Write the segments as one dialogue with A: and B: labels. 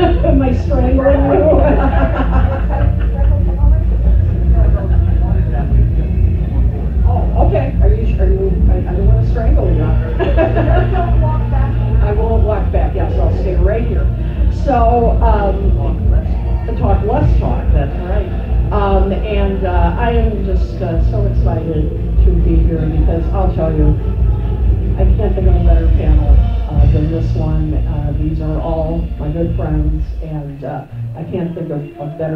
A: am I strangling you? Oh, okay, are you, are you, I don't want to strangle you. I won't walk back, yes, I'll stay right here. So, um, talk less talk, that's right. Um, and uh, I am just uh, so excited to be here because I'll tell you,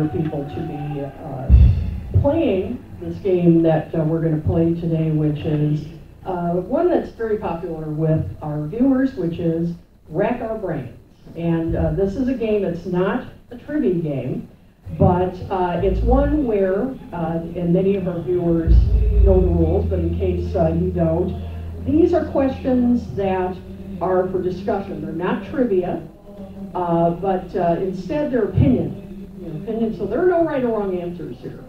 A: people to be uh, playing this game that uh, we're going to play today, which is uh, one that's very popular with our viewers, which is Wrack Our Brains. And uh, this is a game that's not a trivia game, but uh, it's one where, uh, and many of our viewers know the rules, but in case you don't, these are questions that are for discussion. They're not trivia, but instead they're opinion. Opinion. So there are no right or wrong answers here.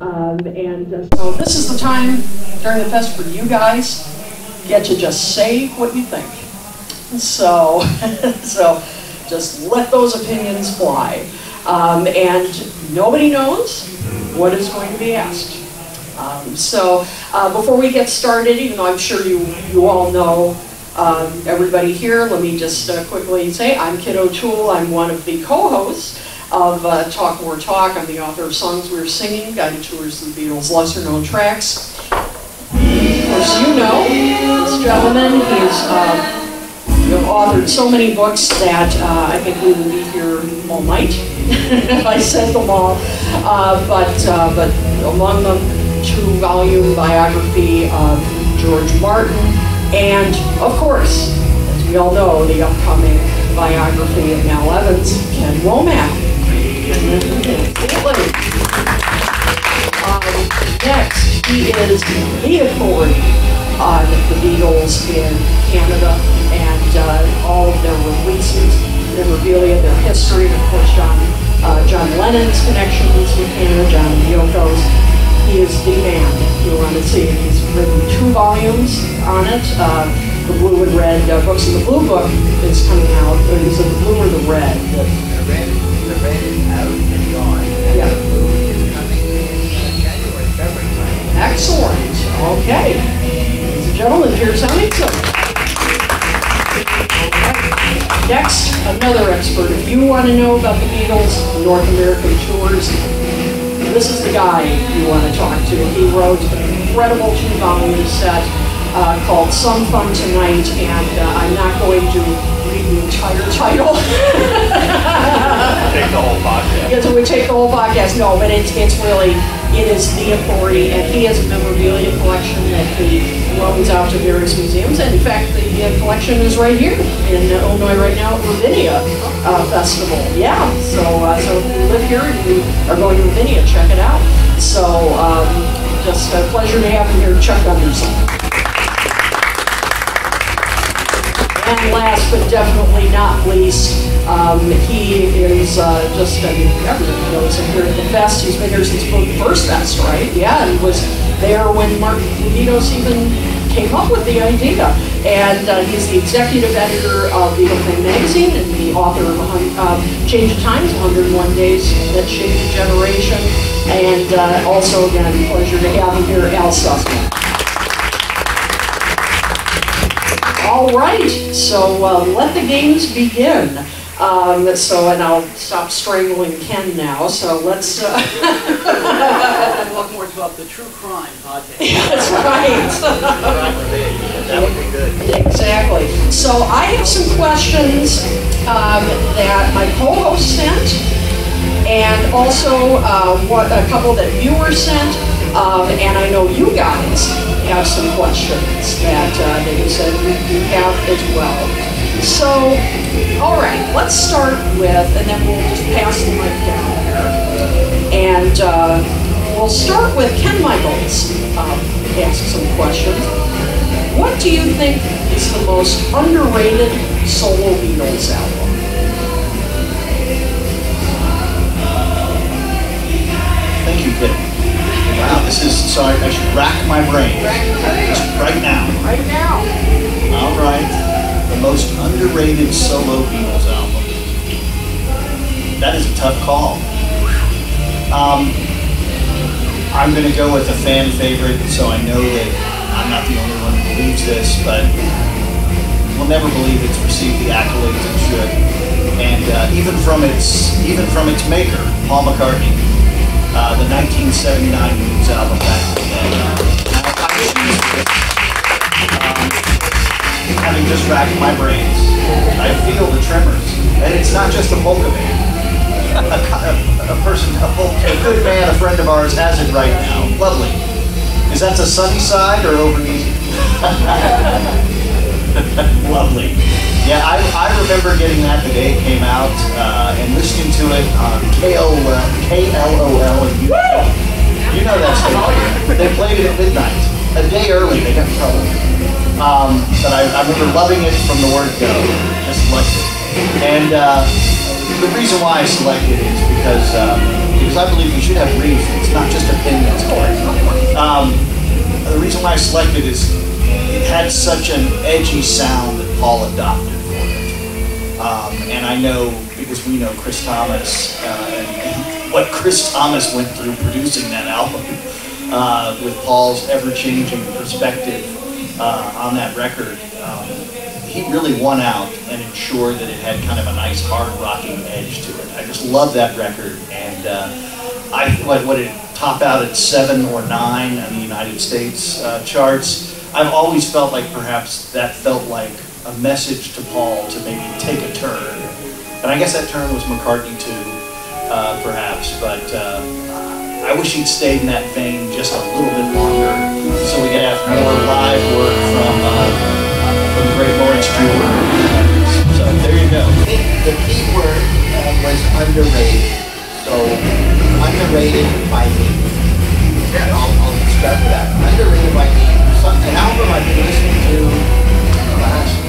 A: Um, and uh, so this is the time during the fest for you guys get to just say what you think. So, so just let those opinions fly. Um, and nobody knows what is going to be asked. Um, so uh, before we get started, even though I'm sure you, you all know um, everybody here, let me just uh, quickly say I'm Kit O'Toole. I'm one of the co-hosts of uh, Talk More Talk. I'm the author of Songs We're Singing, Guided Tours of the Beatles' Lesser Known Tracks. Of course, you know this gentleman. He's uh, you have authored so many books that uh, I think we will be here all night if I said them all. Uh, but, uh, but among them, two-volume biography of George Martin, and of course, as we all know, the upcoming biography of Mal Evans, Ken Womack. Um, next, he is the authority on the Beatles in Canada and uh, all of their releases, their memorabilia, their history, and of course John, uh, John Lennon's connections with Canada, John Yoko's. He is the man you want to see. He's written two volumes on it, uh, the blue and red uh, books. And the blue book is coming out. Is it the blue or the red?
B: The red,
A: Excellent. Okay. Ladies and gentlemen, here's Hemmingsen. Next, another expert. If you want to know about the Beatles, North American tours, this is the guy you want to talk to. He wrote an incredible two-volume set uh, called Some Fun Tonight, and uh, I'm not going to the entire title.
C: Take the whole podcast.
A: Because it would take the whole podcast. No, but it's it's really it is the authority, and he has a memorabilia collection that he loans out to various museums. And in fact, the uh, collection is right here in uh, Illinois right now at Ravinia uh, Festival. Yeah, so uh, so if you live here and you are going to Ravinia, check it out. So um, just a pleasure to have him here, Chuck Gunderson. And last but definitely not least, um, he is uh, just, I mean, everybody knows him here at the fest. He's been here since the first fest, right? Yeah, and was there when Mark Lapidus even came up with the idea. And uh, he's the executive editor of the Fame magazine and the author of uh, Change of Times, 101 Days That Shaped a Generation. And uh, also, again, pleasure to have him here, Al Sussman. All right, so uh, let the games begin. Um, so, and I'll stop strangling Ken now. So let's. Uh,
D: welcome more to the True Crime Podcast.
A: that's right.
B: That would be good.
A: exactly. So I have some questions um, that my co-host sent, and also uh, what a couple that viewers sent, um, and I know you guys have some questions that uh, you said you have as well. So, all right, let's start with, and then we'll just pass the mic down here, and uh, we'll start with Ken Michaels. Um, ask some questions. What do you think is the most underrated solo Beatles album?
E: Wow, this is, so I, I should rack my brain. Just right now.
A: Right now.
E: All right. The most underrated solo Beatles album. That is a tough call. Um, I'm going to go with a fan favorite, so I know that I'm not the only one who believes this, but we'll never believe it's received the accolades it should. And uh, even from its even from its maker, Paul McCartney, uh, the 1979 just my brains, I feel the tremors, and it's not just a polka band. A, a, a person, a, a good man, a friend of ours has it right now. Lovely. Is that the sunny side or over easy? Lovely. Yeah, I, I remember getting that the day it came out uh, and listening to it on KL, KLOL and you, you know that station. They played it at midnight, a day early. They got in trouble. Um, but I, I remember loving it from the word go. Just liked it. And uh, the reason why I selected it is because um, because I believe we should have reasons, It's not just opinions. Um, the reason why I selected is it had such an edgy sound that Paul adopted for it. Um, and I know because we know Chris Thomas uh, and, and what Chris Thomas went through producing that album uh, with Paul's ever-changing perspective uh, on that record. Um, he really won out and ensured that it had kind of a nice hard rocking edge to it. I just love that record, and uh, I what what it top out at seven or nine on the United States uh, charts. I've always felt like perhaps that felt like a message to Paul to maybe take a turn, and I guess that turn was McCartney too, uh, perhaps. But uh, I wish he'd stayed in that vein just a little bit longer, so we could have more live work from. Uh, from great Laurence Juber. So there you go.
B: The key word uh, was underrated. So underrated by me. Yeah. I'll, I'll start with that. Underrated by me. An album I've been listening to the last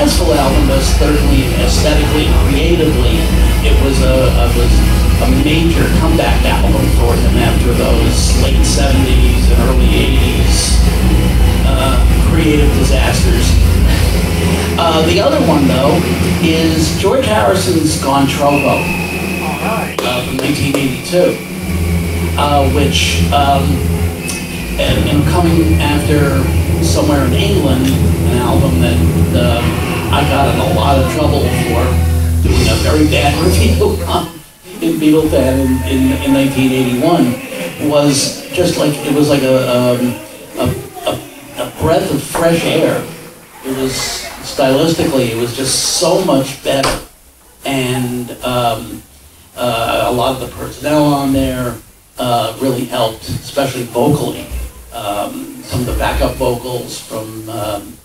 D: successful album, but certainly aesthetically creatively, it was a, a, was a major comeback album for him after those late 70s and early 80s uh, creative disasters. Uh, the other one, though, is George Harrison's Gone Troppo uh, from 1982, uh, which, um, and, and coming after Somewhere in England, an album that uh, I got in a lot of trouble for doing a very bad review on in Beatle Fan in, in, in 1981, was just like, it was like a, um, a, a, a breath of fresh air. It was stylistically, it was just so much better. And um, uh, a lot of the personnel on there, uh, really helped, especially vocally. Um, some of the backup vocals from um,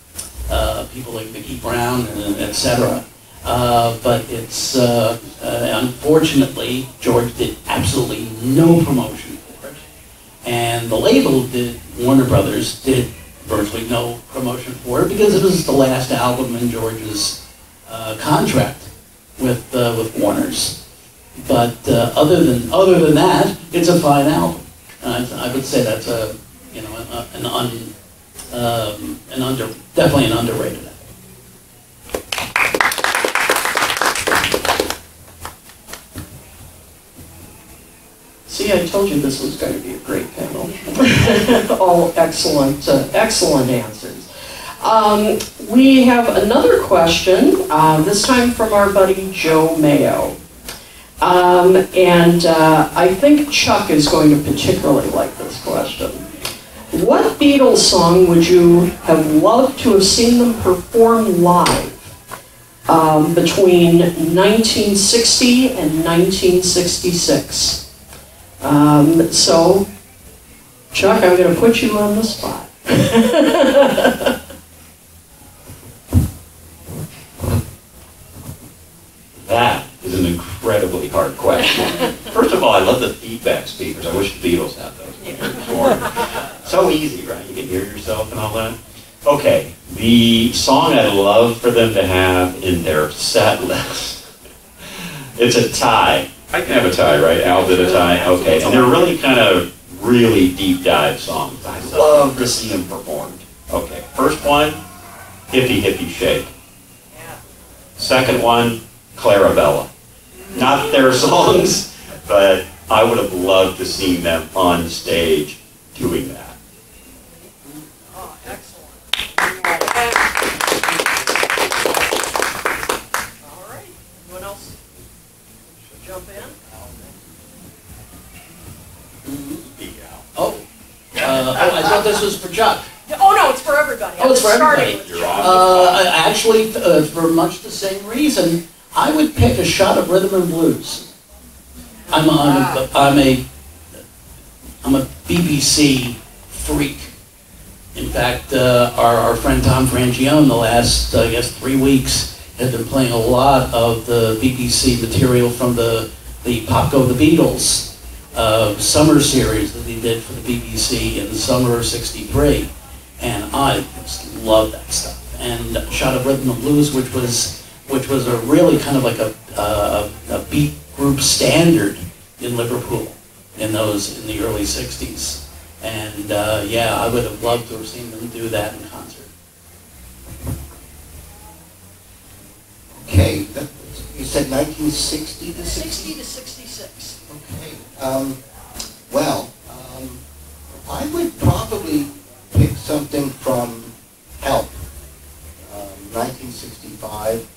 D: uh, people like Vicki Brown and et cetera. Uh, but it's, uh, uh, unfortunately, George did absolutely no promotion for it. And the label did, Warner Brothers, did virtually no promotion for it because it was the last album in George's uh, contract with, uh, with Warner's. But uh, other than other than that, it's a fine album. Uh, I would say that's a you know an un, um, an under definitely an underrated album.
A: See, I told you this was going to be a great panel. All excellent, uh, excellent answers. Um, we have another question, uh, this time from our buddy Joe Mayo. Um, and uh, I think Chuck is going to particularly like this question. What Beatles song would you have loved to have seen them perform live um, between 1960 and 1966? Um, so, Chuck, I'm going to put you on the spot.
C: That is an incredibly hard question. First of all, I love the feedback speakers. I wish the Beatles had those. So easy, right? You can hear yourself and all that. Okay, the song I'd love for them to have in their set list. it's a tie. I can have a tie, right? Al did a tie. Okay, and they're really kind of really deep dive songs. I love to see them performed. Okay, first one, Hippy Hippy Shake. Second one, Clarabella. Not their songs, but I would have loved to see them on stage doing that.
A: Oh, excellent. All right, anyone else should jump in?
D: Oh, uh, oh, I thought this was for Chuck.
A: Oh, no, it's for everybody.
D: Oh, it's for everybody.
C: You're on.
D: Uh, actually, uh, for much the same reason, I would pick a shot of rhythm and blues. I'm a, I'm a, I'm a, I'm a BBC freak. In fact, uh, our, our friend Tom Frangione, the last, I guess, three weeks, has been playing a lot of the BBC material from the, the Pop Go the Beatles uh, summer series that he did for the BBC in the summer of '63, and I just love that stuff. And Shot of Rhythm and Blues, which was which was a really kind of like a, a, a beat group standard in Liverpool in those in the early '60s. And uh, yeah, I would have loved to have seen them do that in concert.
B: Okay, that- you said 1960 to 60?
A: 60 to 66.
B: Um, well, um, I would probably pick something from Help, um, 1965.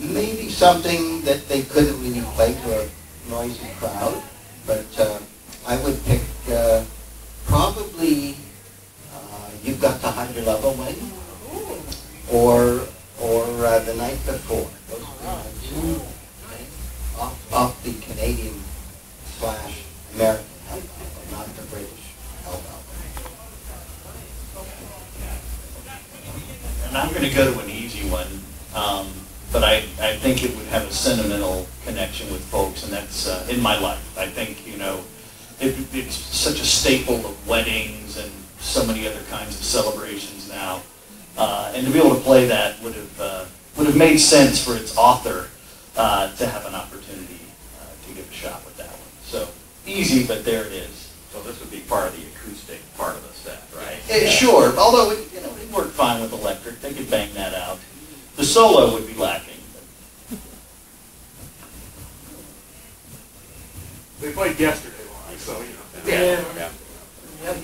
B: Maybe something that they couldn't really play to a noisy crowd, but uh, I would pick uh, probably uh, You've Got to Hide Your Love Away, or or uh, The Night Before. Those be two off, off the Canadian slash American album, not the British help.
E: And I'm going to go to an easy one, um, but I, I think it would have a sentimental connection with folks, and that's uh, in my life. I think, you know, it, it's such a staple of weddings and so many other kinds of celebrations now. Uh, and to be able to play that would have, uh, would have made sense for its author uh, to have an opportunity uh, to give a shot with that one. So easy, but there it is.
C: So this would be part of the acoustic part of the set, right?
E: Eh, Sure, although it, you know, it worked fine with electric. They could bang that out. The solo would be lacking.
F: They played yesterday live, so, you know.
A: Yeah. Yep.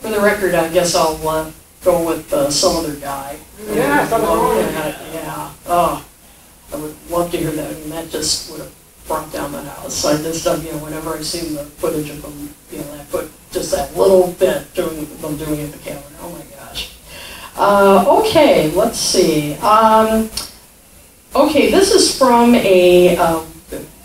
A: For the record, I guess I'll uh, go with uh, some other guy.
F: Yeah, some other guy.
A: Yeah, Yeah, oh, I would love to hear that, and that just would have brought down the house. I just, you know, whenever I see the footage of them, you know, I put just that little bit doing, them doing it the camera, oh my gosh. Uh, okay, let's see. Um, okay, this is from a uh,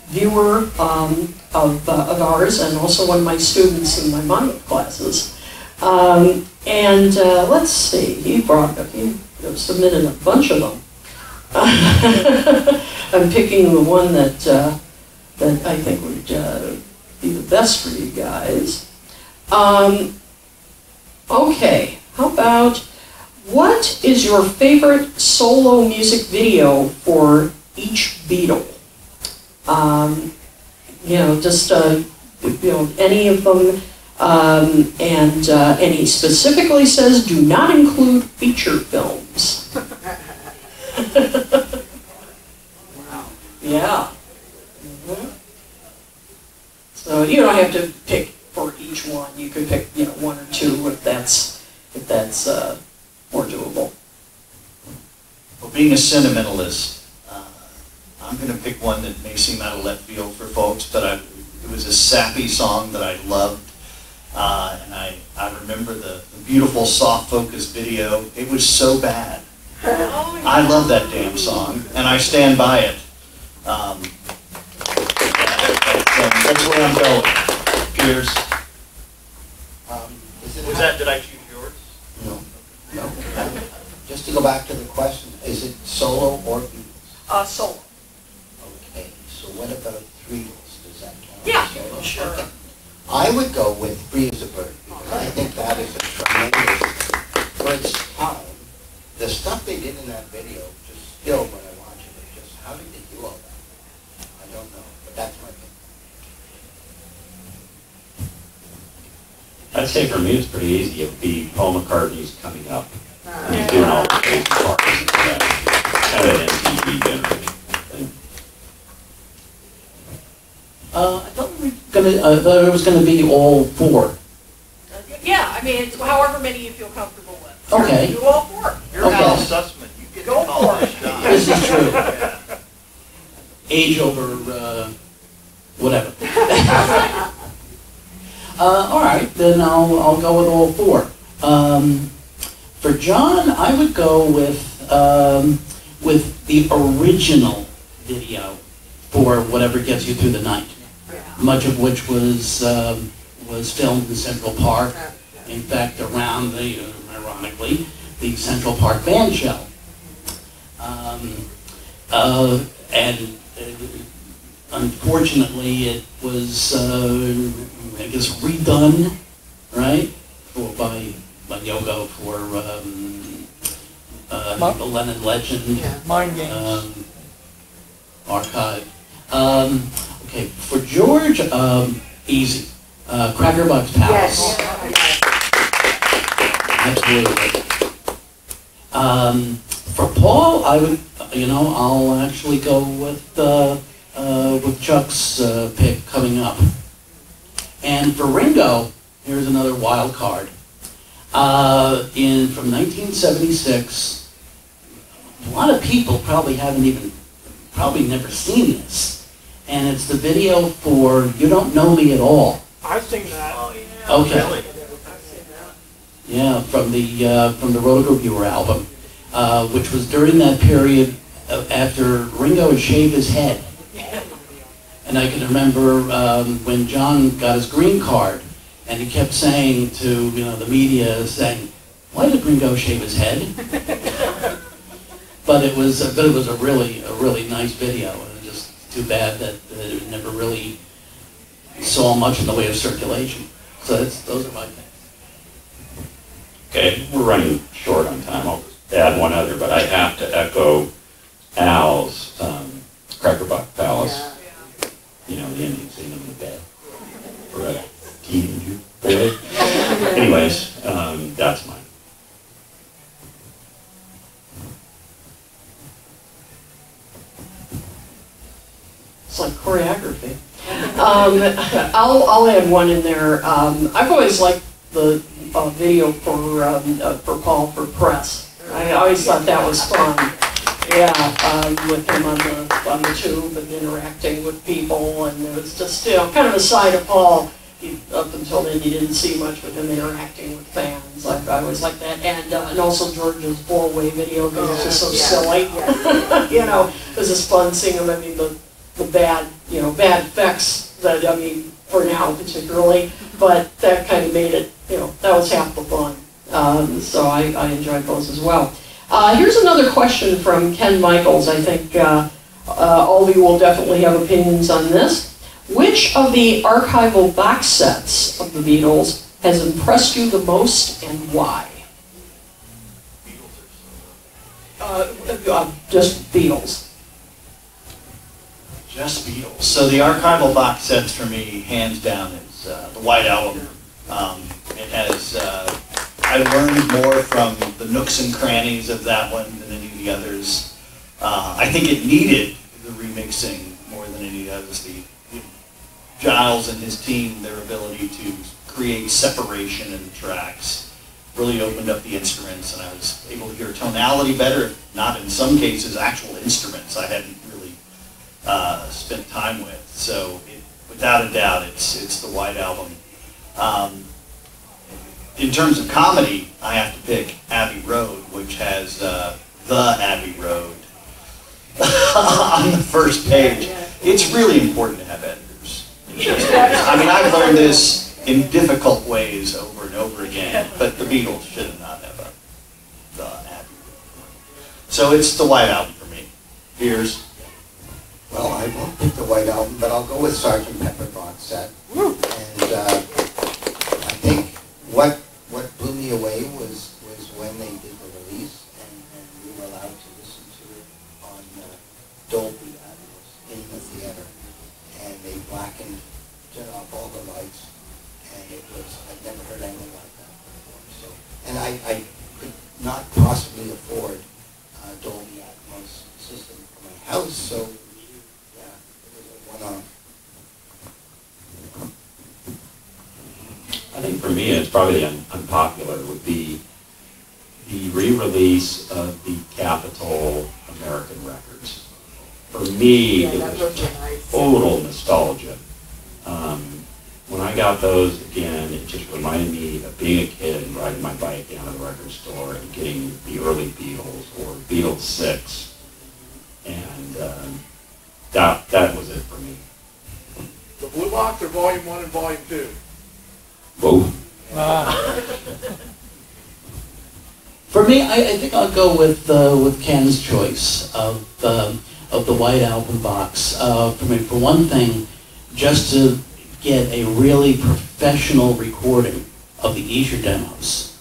A: viewer, um, of, uh, of ours and also one of my students in my Monmouth classes. Um, and uh, let's see, he brought, he submitted a bunch of them. I'm picking the one that, uh, that I think would uh, be the best for you guys. Um, okay, how about what is your favorite solo music video for each Beatle? Um, you know, just uh, you know any of them, um, and uh, and he specifically says do not include feature films. Wow. Yeah. So you don't have to pick for each one. You could pick, you know, one or two if that's if that's uh, more doable.
E: Well, being a sentimentalist, uh, I'm going to pick one that may seem out of left field for folks, but I, it was a sappy song that I loved. Uh, and I, I remember the, the beautiful soft focus video. It was so bad. I love that damn song, and I stand by it. Um, that's, that's where I'm going. Cheers.
B: Um, is it-
F: Was that, did I choose yours?
B: No. No. Just to go back to the question, is it solo or Beatles?
A: Uh, solo.
B: Okay, so what about Threes? Does that count?
A: Yeah,
B: solo?
A: sure.
B: Okay. I would go with Free as a Bird, because I think that is a tremendous, for its time, the stuff they did in that video, just still when I watch it, it's just, how did they do all that? I don't know, but that's my opinion.
C: I'd say for me, it's pretty easy. It would be Paul McCartney's coming up. And he's doing all the crazy parts and stuff. Kind of an MTV generation thing.
D: Uh, I thought we were gonna, I thought it was gonna be all four.
A: Yeah, I mean, it's however many you feel comfortable with.
D: Okay.
A: Do all four.
F: You're
D: Okay.
F: Val Sussman, you get to
A: Go
F: call
A: for
F: this
A: it.
D: This is true. Age over, uh, whatever. Uh, all right, then I'll, I'll go with all four. Um, for John, I would go with, um, with the original video for Whatever Gets You Through the Night. Much of which was, um, was filmed in Central Park. In fact, around the, uh, ironically, the Central Park Band Shell. Um, uh, and uh, unfortunately, it was, uh, gets redone, right, for, by, by Yoko for um, uh, the Lennon Legend Yeah,
G: Mind games.
D: um, archive. Um, okay, for George, um, easy. Uh, Cracker Box Palace. Absolutely. Um, for Paul, I would, you know, I'll actually go with, uh, uh, with Chuck's, uh, pick coming up. And for Ringo, here's another wild card. Uh, in, from nineteen seventy-six, a lot of people probably haven't even, probably never seen this. And it's the video for You Don't Know Me at All.
G: I've seen that.
D: Okay. Yeah, from the, uh, from the Rotogravure album, uh, which was during that period after Ringo had shaved his head. And I can remember um, when John got his green card, and he kept saying to, you know, the media, saying, why did Ringo shave his head? But it was, but it was a really, a really nice video, and it's just too bad that that it never really saw much in the way of circulation. So that's, those are my things.
C: Okay, we're running short on time. I'll add one other, but I have to echo Al's um, Crackerbox Palace. You know, the Indian scene in the bed for a teenager. Really? Anyways, um, that's mine.
A: It's like choreography. Um, I'll, I'll add one in there. Um, I've always liked the uh, video for, um, uh, for Paul for press. I always thought that was fun. Yeah, um, with him on the, on the tube and interacting with people and it was just, you know, kind of a side of Paul. He, up until then, you didn't see much with him interacting with fans. Like, I always liked that. And, uh, and also George's four-way video because it's just so silly. you know, it was just fun seeing him. I mean, the, the bad, you know, bad effects that, I mean, for now particularly, but that kind of made it, you know, that was half the fun. Um, so I, I enjoyed those as well. Uh, here's another question from Ken Michaels. I think uh, uh, all of you will definitely have opinions on this. Which of the archival box sets of the Beatles has impressed you the most and why? Uh, uh, just Beatles.
E: Just Beatles. So the archival box sets for me, hands down, is uh, the White Album. Um, it has, I learned more from the nooks and crannies of that one than any of the others. Uh, I think it needed the remixing more than any others. The, the Giles and his team, their ability to create separation in the tracks really opened up the instruments and I was able to hear tonality better, not in some cases actual instruments I hadn't really uh, spent time with. So it, without a doubt, it's, it's the White Album. Um, in terms of comedy, I have to pick Abbey Road, which has uh, the Abbey Road on the first page. It's really important to have editors. I mean, I've learned this in difficult ways over and over again, but the Beatles should not have a, the Abbey Road. So it's the White Album for me. Here's
B: Well, I won't pick the White Album, but I'll go with Sergeant Pepper box set. And uh, I think what what blew me away was was when they did the release and, and we were allowed to listen to it on uh, Dolby Atmos in the theater, and they blackened, turned off all the lights, and it was I'd never heard anything like that before. So, and I, I could not possibly afford uh, Dolby Atmos system for my house, so yeah, it was a one-off.
C: I think for me, it's probably un- unpopular, would be the re-release of the Capitol American Records. For me, it was total nostalgia. Um, when I got those again, it just reminded me of being a kid and riding my bike down to the record store and getting the early Beatles or Beatles Six, and um, that that was it for me.
F: The Blue Box or Volume One and Volume Two?
C: Whoa.
D: For me, I, I think I'll go with uh, with Ken's choice of um, of the White Album box. Uh, for me, for one thing, just to get a really professional recording of the Esher demos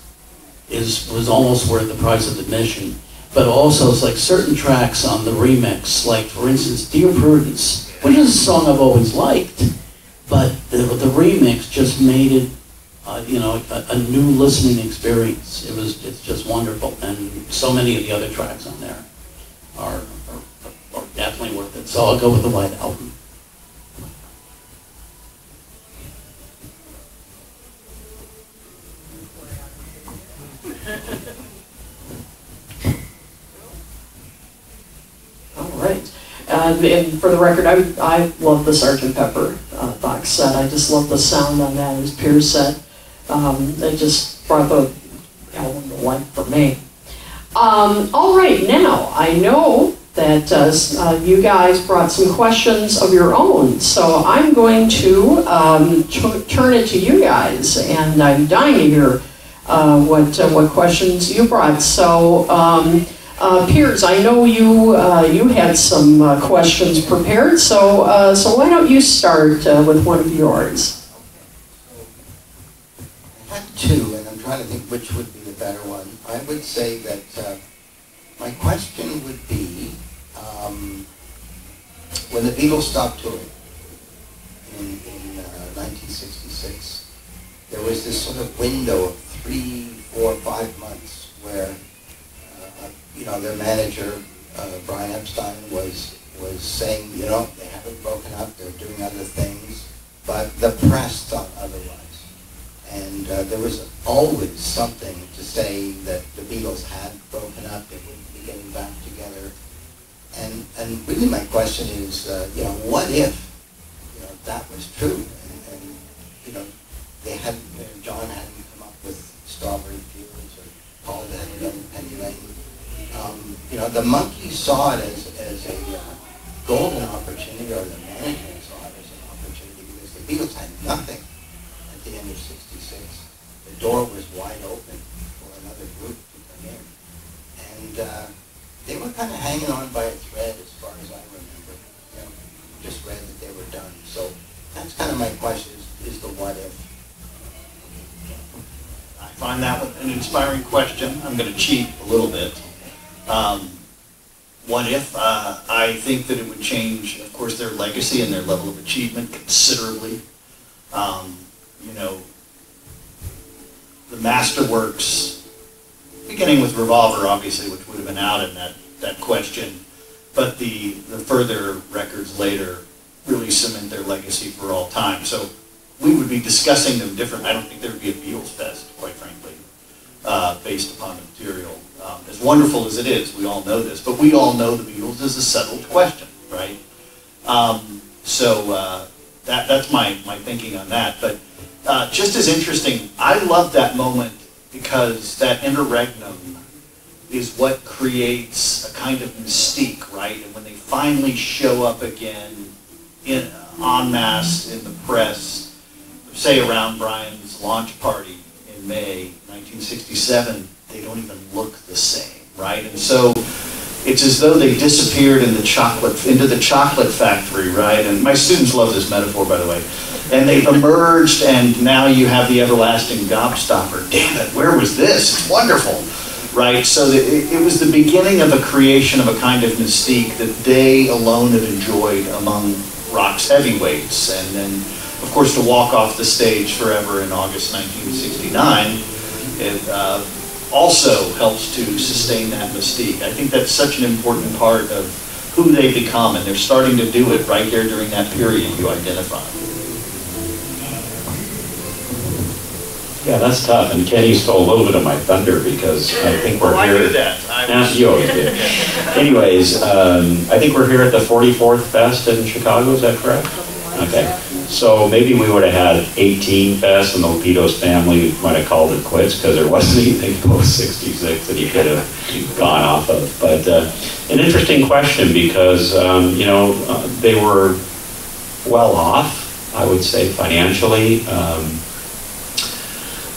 D: is was almost worth the price of admission. But also, it's like certain tracks on the remix, like for instance, "Dear Prudence," which is a song I've always liked, but the, the remix just made it uh, you know, a, a new listening experience. It was, it's just wonderful, and so many of the other tracks on there are, are, are definitely worth it. So I'll go with the White Album.
A: All right. And for the record, I, I love the Sgt. Pepper uh, box set. I just love the sound on that, as Piers said. Um, it just brought the album to life for me. Um, all right, now I know that uh, uh, you guys brought some questions of your own, so I'm going to um, turn it to you guys, and I'm dying to hear uh, what uh, what questions you brought. So. Um, uh, Piers, I know you uh, you had some questions prepared, so so why don't you start with one of yours?
B: Had two, and I'm trying to think which would be the better one. I would say that uh, my question would be, um, when the Beatles stopped touring in, in uh, 1966, there was this sort of window of three, four, five months where, uh, you know, their manager, uh, Brian Epstein, was was saying, you know, they haven't broken up, they're doing other things, but the press thought otherwise. And uh, there was always something to say that the Beatles had broken up, they wouldn't be getting back together. And, and really my question is, uh, you know, what if, you know, that was true? And, and you know, they hadn't, you know, John hadn't come up with Strawberry Fields or Paul hadn't done Penny Lane. Um, you know, the Monkees saw it as, as a uh, golden opportunity, or the management saw it as an opportunity because the Beatles had nothing at the end of 66. Door was wide open for another group to come in. And uh, they were kind of hanging on by a thread as far as I remember. You know, just read that they were done. So that's kind of my question is, is the what if.
E: I find that an inspiring question. I'm going to cheat a little bit. Um, what if? Uh, I think that it would change, of course, their legacy and their level of achievement considerably. Um, you know, the masterworks, beginning with Revolver, obviously, which would have been out in that, that question, but the, the further records later really cement their legacy for all time. So we would be discussing them different. I don't think there would be a Beatles Fest, quite frankly, uh, based upon the material. Um, as wonderful as it is, we all know this, but we all know the Beatles is a settled question, right? Um, so uh, that, that's my, my thinking on that. But uh, just as interesting, I love that moment because that interregnum is what creates a kind of mystique, right? And when they finally show up again in, en masse in the press, say around Brian's launch party in May 1967, they don't even look the same, right? And so it's as though they disappeared in the chocolate, into the chocolate factory, right? And my students love this metaphor, by the way. And they've emerged, and now you have the everlasting gobstopper. Damn it, where was this? It's wonderful, right? So it, it was the beginning of a creation of a kind of mystique that they alone have enjoyed among rock's heavyweights. And then, of course, to walk off the stage forever in August 1969, it uh, also helps to sustain that mystique. I think that's such an important part of who they become, and they're starting to do it right there during that period you identify.
C: Yeah, that's tough, and Kenny stole a little bit of my thunder because I think we're
E: Oh, I
C: here.
E: knew that. I
C: Yeah,
E: was-
C: you always do. Anyways, um, I think we're here at the 44th Fest in Chicago, is that correct? Okay, so maybe we would have had 18 Fest and the Lapidus family might have called it quits because there wasn't anything post 66 that he could have gone off of. But uh, an interesting question because, um, you know, uh, they were well off, I would say financially. Um,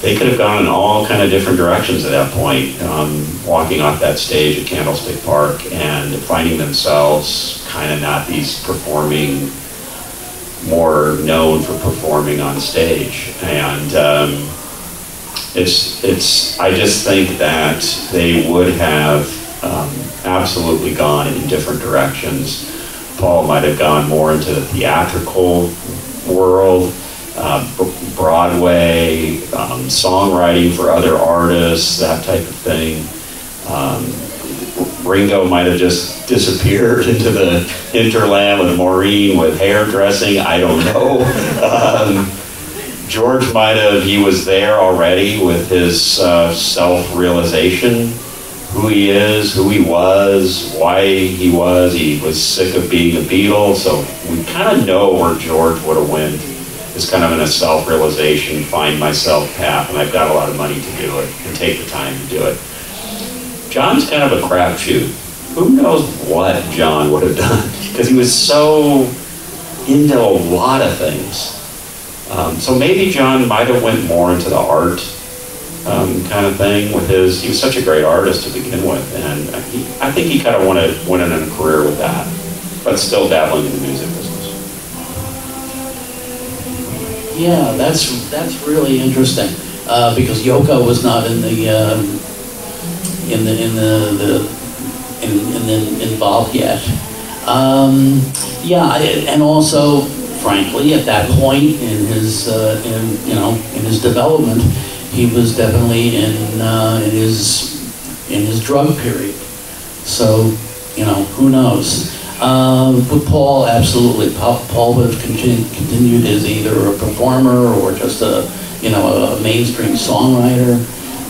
C: they could have gone in all kind of different directions at that point, um, walking off that stage at Candlestick Park and finding themselves kind of not these performing, more known for performing on stage. And um, it's, it's, I just think that they would have um, absolutely gone in different directions. Paul might have gone more into the theatrical world uh, Broadway, um, songwriting for other artists, that type of thing. Um, Ringo might have just disappeared into the hinterland with Maureen with hairdressing. I don't know. Um, George might have, he was there already with his uh, self realization who he is, who he was, why he was. He was sick of being a Beatle, so we kind of know where George would have went is kind of in a self-realization, find myself path, and I've got a lot of money to do it and take the time to do it. John's kind of a crapshoot. Who knows what John would have done? Because he was so into a lot of things. Um, so maybe John might have went more into the art um, kind of thing with his. He was such a great artist to begin with, and he, I think he kind of wanted went in a career with that, but still dabbling in the music
D: Yeah, that's that's really interesting uh, because Yoko was not in the um, in the in the, the in, in involved yet. Um, yeah, and also, frankly, at that point in his uh, in you know in his development, he was definitely in uh, in his in his drug period. So, you know, who knows? Um, with Paul, absolutely. Paul, would have continued as either a performer or just a, you know, a mainstream songwriter,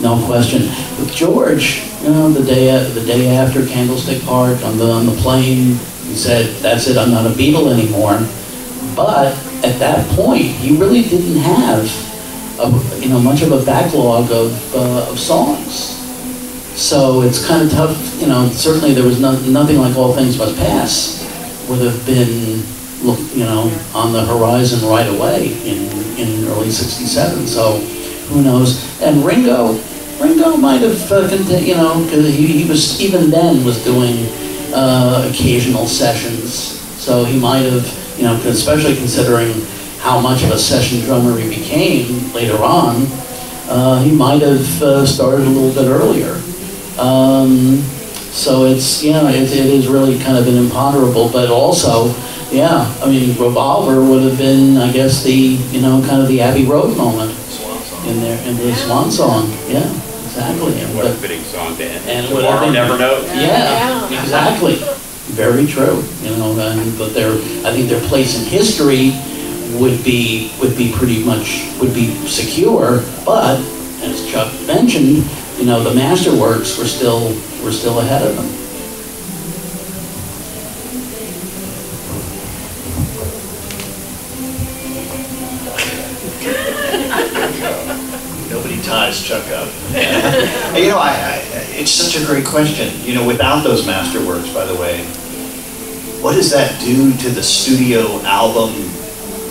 D: no question. With George, you know, the day the day after Candlestick Park on the on the plane, he said, "That's it. I'm not a Beatle anymore." But at that point, he really didn't have, a, you know, much of a backlog of uh, of songs. So it's kind of tough, you know, certainly there was no, nothing like All Things Must Pass would have been, you know, on the horizon right away in, in early 67. So who knows? And Ringo, Ringo might have, uh, you know, he, he was, even then was doing uh, occasional sessions. So he might have, you know, especially considering how much of a session drummer he became later on, uh, he might have uh, started a little bit earlier. Um, so it's, you know, it, it is really kind of an imponderable, but also, yeah, I mean, Revolver would have been, I guess, the, you know, kind of the Abbey Road moment in there, in the Swan Song, yeah, exactly. And
C: What a fitting song to end.
D: And
C: Tomorrow
D: I-
C: never knows.
D: Yeah,
A: Yeah.
D: exactly. Very true, you know, and, but their, I think their place in history would be, would be pretty much, would be secure, but, as Chuck mentioned, you know, the masterworks were still, were still ahead of them.
E: Nobody ties Chuck up. You know, I, I, it's such a great question. You know, without those masterworks, by the way, what does that do to the studio album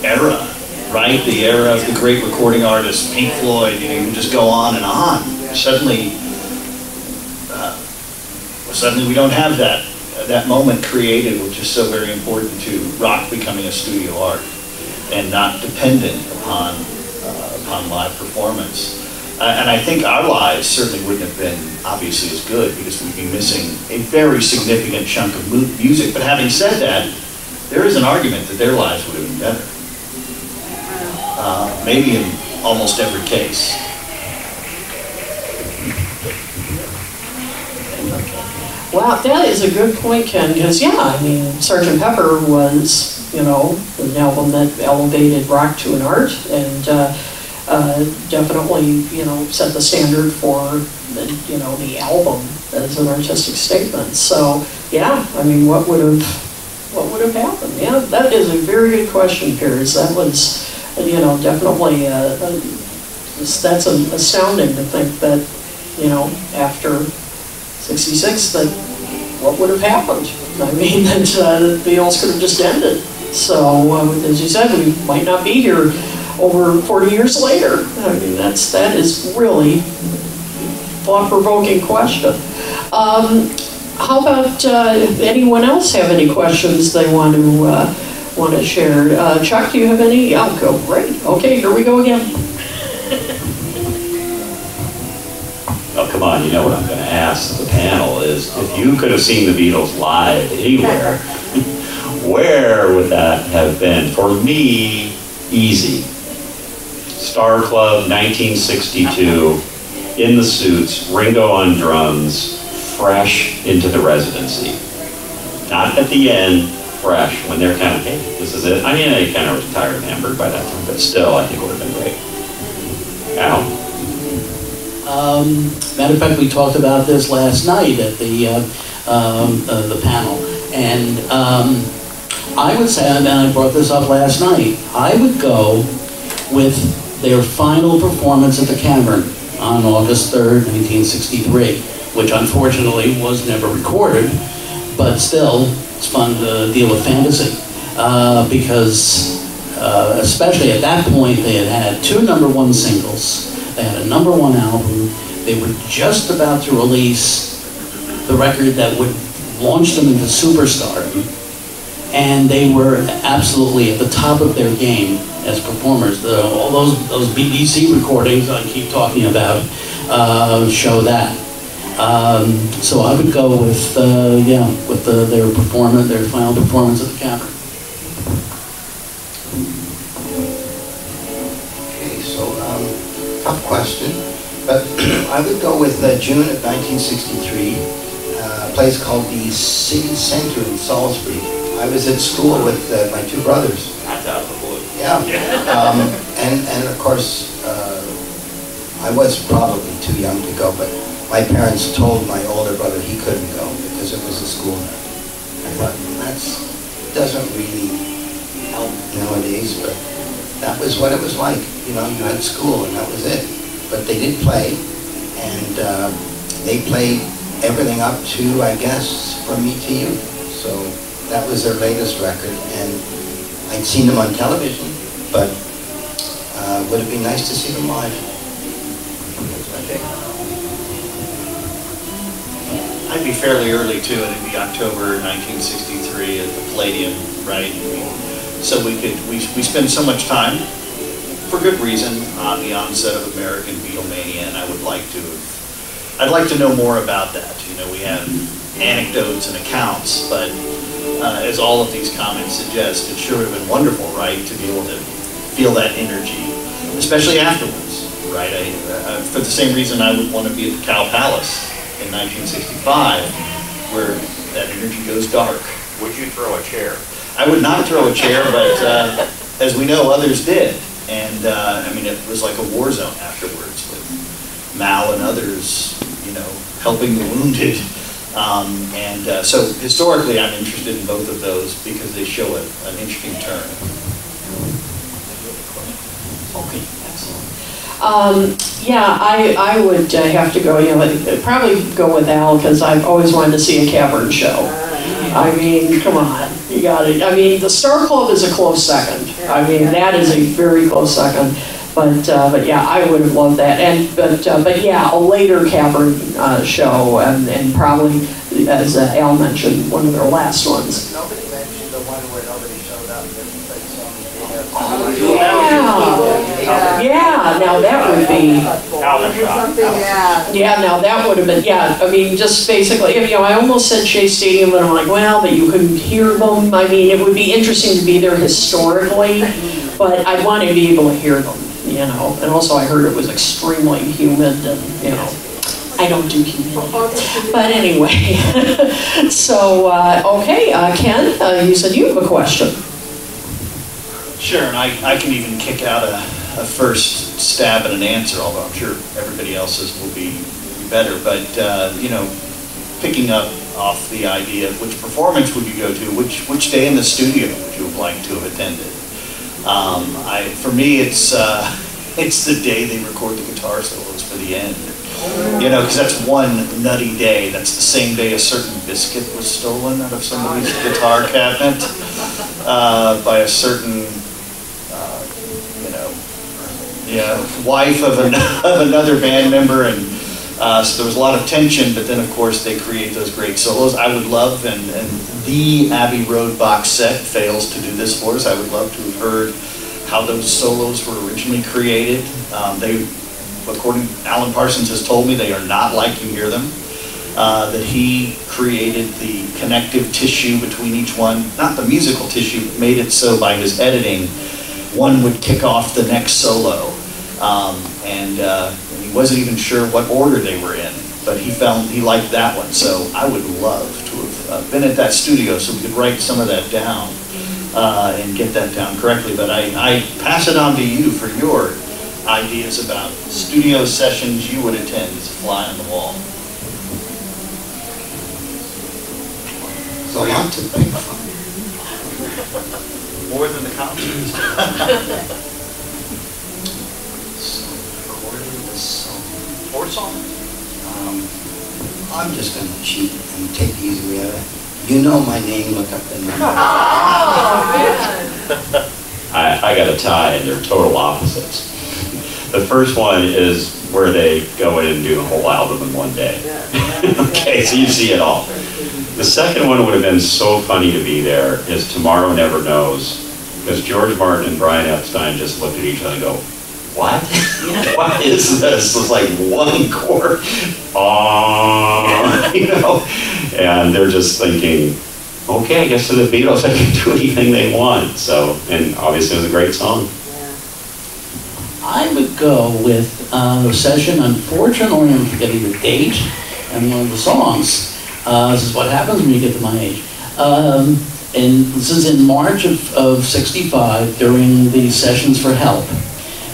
E: era, right? The era of the great recording artists, Pink Floyd, you know, you can just go on and on. Suddenly, uh, suddenly we don't have that, that moment created, which is so very important to rock becoming a studio art and not dependent upon, uh, upon live performance. Uh, and I think our lives certainly wouldn't have been obviously as good because we'd be missing a very significant chunk of mu- music. But having said that, there is an argument that their lives would have been better. Uh, maybe in almost every case.
A: Wow, that is a good point, Ken, because, yeah, I mean, Sergeant Pepper was, you know, an album that elevated rock to an art and uh, uh, definitely, you know, set the standard for, the, you know, the album as an artistic statement. So, yeah, I mean, what would have, what would have happened? Yeah, that is a very good question, Piers. That was, you know, definitely, uh, uh, that's astounding to think that, you know, after 66, that what would have happened? I mean, that uh, the Beatles could have just ended. So, uh, as you said, we might not be here over 40 years later. I mean, that's that is really thought-provoking question. Um, how about uh, anyone else have any questions they want to uh, want to share? Uh, Chuck, do you have any? Yeah, go great. Okay, here we go again.
C: Oh, come on, you know what I'm gonna ask the panel is, if you could have seen the Beatles live anywhere, where would that have been? For me, easy. Star Club, 1962, in the suits, Ringo on drums, fresh into the residency. Not at the end, fresh, when they're kind of, hey, this is it. I mean, they kind of retired Hamburg by that time, but still, I think it would have been great. Al?
D: Um, matter of fact, we talked about this last night at the, uh, um, uh, the panel. And um, I would say, and I brought this up last night, I would go with their final performance at the Cavern on August 3rd, 1963, which unfortunately was never recorded, but still, it's fun to deal with fantasy. Uh, because, uh, especially at that point, they had had two number one singles. They had a number one album. They were just about to release the record that would launch them into superstardom. And they were absolutely at the top of their game as performers. The, all those, those BBC recordings I keep talking about uh, show that. Um, so I would go with, uh, yeah, with the, their performance, their final performance at the Cavern.
B: Okay, so, um, tough question, but I would go with uh, June of 1963, uh, a place called the City Center in Salisbury. I was at school with uh, my two brothers.
C: That's out of the blue.
B: Yeah. Um, and, and of course, uh, I was probably too young to go, but my parents told my older brother he couldn't go because it was a school night. I thought, that's, doesn't really help nowadays, but that was what it was like. You know, you had school and that was it. But they did play, and uh, they played everything up to, I guess, From Me to You. So that was their latest record, and I'd seen them on television, but uh, would it be nice to see them live?
E: I'd be fairly early too, and it'd be October 1963 at the Palladium, right? So we could, we, we spend so much time, for good reason, on the onset of American Beatlemania, and I would like to, I'd like to know more about that. You know, we have anecdotes and accounts, but uh, as all of these comments suggest, it sure would have been wonderful, right, to be able to feel that energy, especially afterwards, right? I, uh, for the same reason I would want to be at the Cow Palace in 1965, where that energy goes dark.
C: Would you throw a chair?
E: I would not throw a chair, but uh, as we know, others did. And, uh, I mean, it was like a war zone afterwards with Mal and others, you know, helping the wounded. Um, And uh, so historically, I'm interested in both of those because they show a- an interesting turn.
D: Okay, excellent.
A: Um, yeah, I, I would uh, have to go, you know, probably go with Al, because I've always wanted to see a cavern show. I mean, come on, you got it. I mean, the Star Club is a close second. I mean, that is a very close second. But, uh, but yeah, I would have loved that. And, but, uh, but yeah, a later cavern, uh, show, and, and probably, as uh, Al mentioned, one of their last ones.
B: Nobody mentioned the one where nobody showed up and played songs.
A: Yeah, yeah, now that would be.
G: Yeah.
A: Yeah, now that would have been, yeah, I mean, just basically, you know, I almost said Shea Stadium, but I'm like, well, but you couldn't hear them. I mean, it would be interesting to be there historically, but I'd want to be able to hear them, you know? And also, I heard it was extremely humid and, you know, I don't do humidity. But anyway, so, uh, okay, uh, Ken, uh, you said you have a question.
E: Sure, and I, I can even kick out a, a first stab at an answer, although I'm sure everybody else's will be, will be better. But, uh, you know, picking up off the idea of which performance would you go to, which, which day in the studio would you have liked to have attended? Um, I, for me, it's, uh, it's the day they record the guitar solos for the end. You know, because that's one nutty day. That's the same day a certain biscuit was stolen out of somebody's guitar cabinet uh, by a certain, yeah, wife of, an, of another band member, and uh, so there was a lot of tension. But then, of course, they create those great solos. I would love, and, and the Abbey Road box set fails to do this for us. I would love to have heard how those solos were originally created. Um, they, according Alan Parsons has told me, they are not like you hear them. Uh, that he created the connective tissue between each one, not the musical tissue, made it so by his editing, one would kick off the next solo. Um, and, uh, and he wasn't even sure what order they were in, but he found he liked that one. So I would love to have uh, been at that studio so we could write some of that down uh, and get that down correctly. But I, I pass it on to you for your ideas about studio sessions you would attend as a fly on the wall.
B: It's a lot to think from.
E: More than the concerts. Four songs?
B: Um, I'm just gonna cheat and take the easy way out of it. You know my name, look up the number.
C: I, I got a tie, and they're total opposites. The first one is where they go in and do the whole album in one day. Okay, so you see it all. The second one would have been so funny to be there is Tomorrow Never Knows, because George Martin and Brian Epstein just looked at each other and go, what? What is this? It's like one chord, ah, you know? And they're just thinking, okay, I guess the Beatles, I can do anything they want. So, and obviously it was a great song. Yeah.
D: I would go with uh, the session, unfortunately, I'm forgetting the date and one of the songs. Uh, This is what happens when you get to my age. Um, And this is in March of of 65 during the sessions for Help.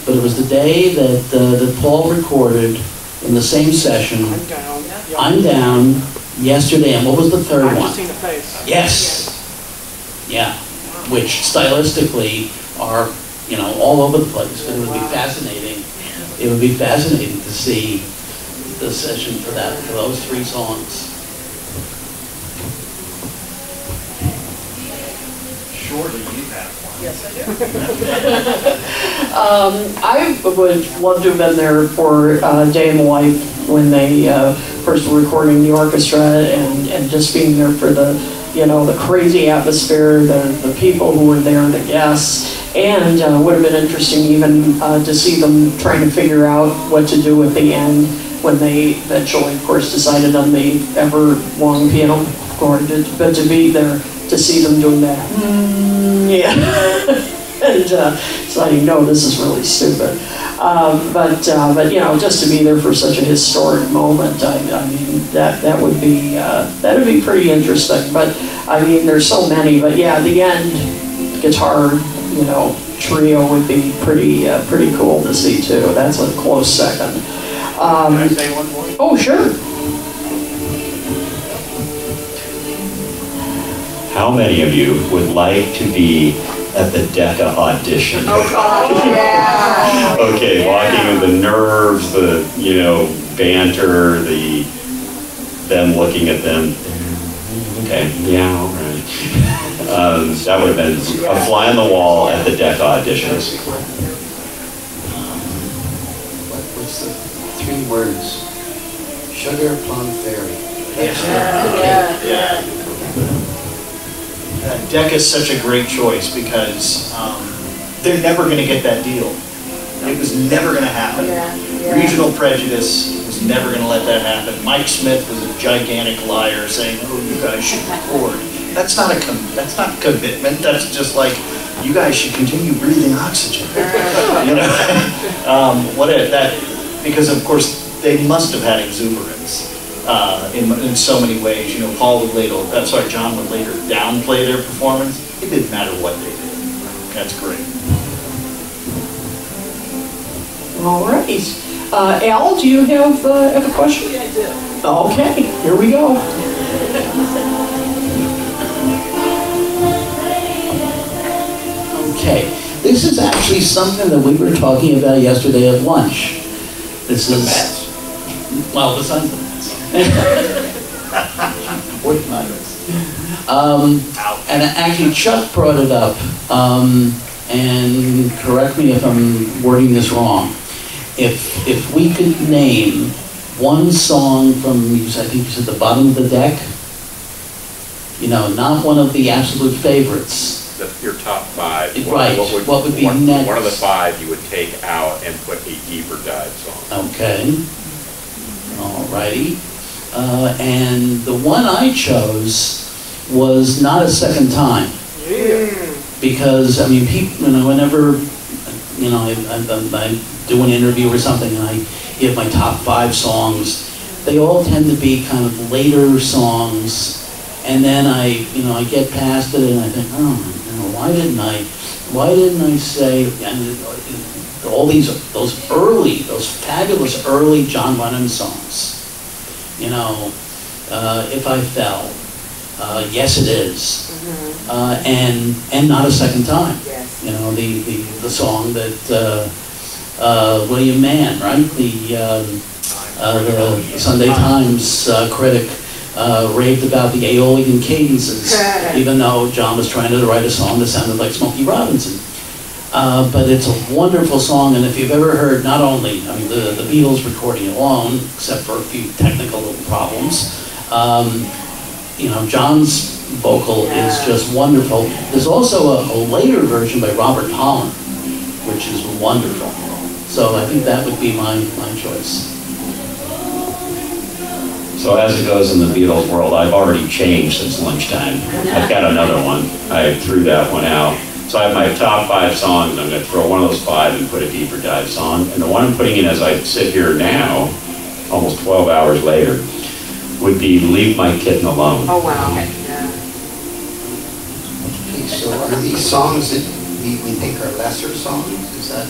D: But it was the day that uh, that Paul recorded in the same session,
F: I'm down.
D: I'm Down, Yesterday, and what was the third
F: I've
D: one?
F: seen a face.
D: Yes. Yeah, which stylistically are, you know, all over the place. But it would be fascinating. It would be fascinating to see the session for that, for those three songs.
E: Surely you have one.
A: Yes, I do. um, I would love to have been there for uh, Day in the Life when they uh, first were recording the orchestra and, and just being there for the, you know, the crazy atmosphere, the, the people who were there, the guests. And uh, would have been interesting even uh, to see them trying to figure out what to do at the end when they eventually, of course, decided on the ever long piano chord. But to be there to see them doing that, mm, yeah, and uh, deciding, no, this is really stupid. Um, but uh, but you know, just to be there for such a historic moment, I, I mean, that that would be uh, that would be pretty interesting. But I mean, there's so many. But yeah, the end guitar, you know, trio would be pretty uh, pretty cool to see too. That's a close second. Um,
F: Can I say one more?
A: oh, sure.
C: How many of you would like to be at the Decca audition?
G: Oh God, Yeah.
C: Okay, walking with the nerves, the, you know, banter, the, them looking at them. Okay, yeah, all right. Um, that would have been a fly on the wall at the Decca auditions.
B: What was the three words? Sugar plum fairy.
G: Yeah, yeah.
E: Uh, Decca is such a great choice because um, they're never going to get that deal. It was never going to happen.
G: Yeah, yeah.
E: Regional prejudice was never going to let that happen. Mike Smith was a gigantic liar saying, "Oh, you guys should record." That's not a com- that's not commitment. That's just like you guys should continue breathing oxygen. you know, um, what if that? Because of course they must have had exuberance uh, in, in so many ways. You know, Paul would later, I'm sorry, John would later downplay their performance. It didn't matter what they did. That's great.
A: All right. Uh, Al, do you have, uh, have a question?
G: Yeah, I do.
A: Okay, here we go.
D: Okay, this is actually something that we were talking about yesterday at lunch. This is. Well, besides the mats. Wood mats. Um, and actually Chuck brought it up, um, and correct me if I'm wording this wrong. If, if we could name one song from, I think you said the bottom of the deck, you know, not one of the absolute favorites,
H: the, your top five.
D: Right, what would be
H: one-
D: next?
H: One of the five you would take out and put a deeper dive song.
D: Okay. All righty. Uh, and the one I chose was Not a Second Time. Because, I mean, people, you know, whenever, you know, I, I, I do an interview or something and I give my top five songs, they all tend to be kind of later songs. And then I, you know, I get past it and I think, oh, you know, why didn't I, why didn't I say, and all these, those early, those fabulous early John Lennon songs. You know, uh, If I Fell, uh, Yes It Is, uh, and, and Not a Second Time.
G: Yes.
D: You know, the, the, the song that uh, uh, William Mann, right? The, um, uh, the Sunday Times uh, critic uh, raved about the Aeolian cadences, even though John was trying to write a song that sounded like Smokey Robinson. Uh, but it's a wonderful song, and if you've ever heard not only I mean, the, the Beatles recording alone, except for a few technical little problems, um, you know, John's vocal is just wonderful. There's also a, a later version by Robert Holland, which is wonderful. So I think that would be my, my choice.
C: So as it goes in the Beatles world, I've already changed since lunchtime. I've got another one. I threw that one out. So I have my top five songs. And I'm going to throw one of those five and put a deeper dive song. And the one I'm putting in as I sit here now, almost 12 hours later, would be Leave My Kitten Alone.
G: Oh, wow, okay, yeah.
B: Okay, so are these songs that we, we think are lesser songs, is that?